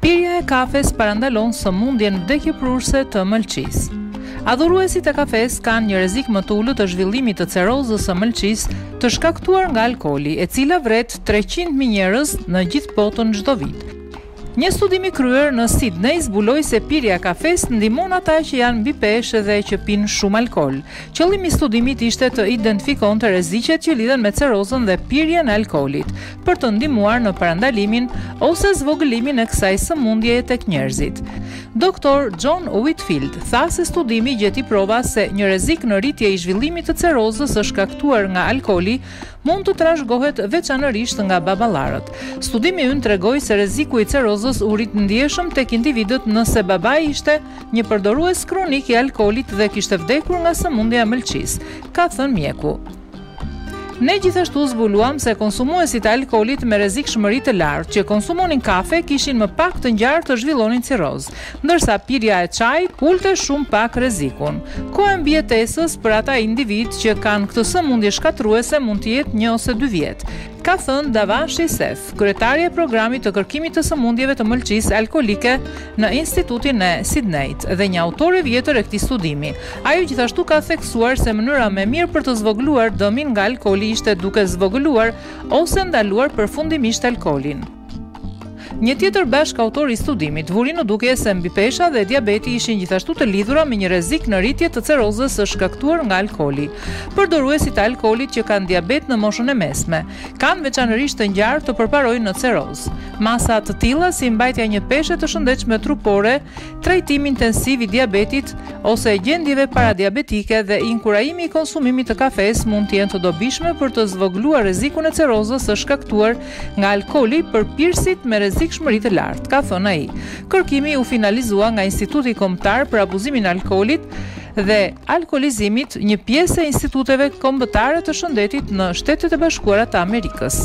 Pirja e kafes parandalon sëmundjen vdekjeprurëse të mëlçisë. Adhuruesit e kafes kanë një rrezik më të ulët të zhvillimit të cerozës së mëlçisë të shkaktuar nga alkooli, e cila vret 300 mijë njerëz në gjithë botën çdo vit. Një studim i kryer në Sidney zbuloi se pirja e kafesë ndihmon ata që janë mbi peshë dhe që pinë shumë alkool. Qëllimi i studimit ishte të identifikonte rreziqet që lidhen me cerozën dhe pirjen e alkoolit, për të ndihmuar në parandalimin ose zvogëlimin e kësaj sëmundjeje tek njerëzit. Doktor John Whitfield tha se studimi gjeti prova se një rrezik në rritje i zhvillimit të cerozës është shkaktuar nga alkooli, mund të trashëgohet veçanërisht nga baballarët. Studimi ynë tregoi se rreziku i cerozës u rrit ndjeshëm tek individët nëse babai ishte një përdorues kronik i alkoolit dhe kishte vdekur nga sëmundja e mëlçisë, ka thënë mjeku. Ne gjithashtu zbuluam se konsumuesit e alkoolit me rrezikshmëri të lartë që konsumonin kafe kishin më pak të ngjarë të zhvillonin cirrozë. Ndërsa pirja e çajit ulte shumë pak rrezikun. Koha e mbijetesës për ata individë që kanë këtë sëmundje shkatërruese mund të jetë një ose dy vjet, ka thënë Devanshi Seth, kryetarja e programit të kërkimit të sëmundjeve të mëlçisë alkoolike në Institutin e Sidneit dhe një autore e vjetër e këtij studimi. Ajo gjithashtu ka theksuar se mënyra më e mirë për të zvogëluar dëmin nga alkooli ishte duke zvogëluar ose ndaluar përfundimisht alkoolin. Një tjetër bashkautor i studimit vuri në dukje se mbipesha dhe diabeti ishin gjithashtu të lidhura me një rrezik në rritje të cerozës së shkaktuar nga alkooli. Përdoruesit e alkoolit që kanë diabet në moshën e mesme, kanë veçanërisht të ngjarë të përparojnë në cerozë. Masa të tilla si mbajtja e një peshe të shëndetshme trupore, trajtimi intensiv i diabetit ose gjendjeve paradiabetike dhe inkurajimi i konsumimit të kafesë mund të jenë të dobishme për të zvogëluar rrezikun e cerozës së shkaktuar nga alkooli për pirësit me rrezikshmëri të lartë, ka thënë ai. Kërkimi u finalizua nga Instituti Kombëtar për Abuzimin e Alkoolit dhe Alkoolizmit, një pjesë e Instituteve Kombëtare të Shëndetit në Shtetet e Bashkuara të Amerikës.